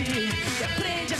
Senta aqui e aprende a